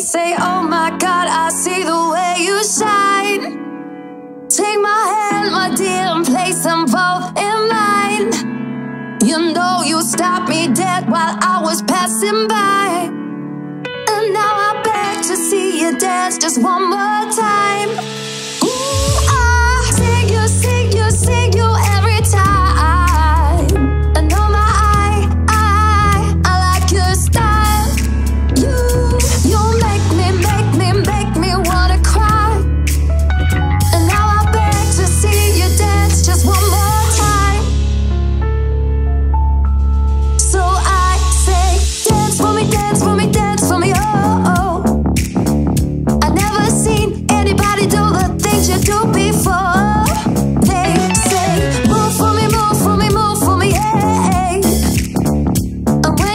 Say, oh my God, I see the way you shine. Take my hand, my dear, and place them both in mine. You know you stopped me dead while I was passing by. And now I beg to see you dance just one more time.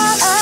all I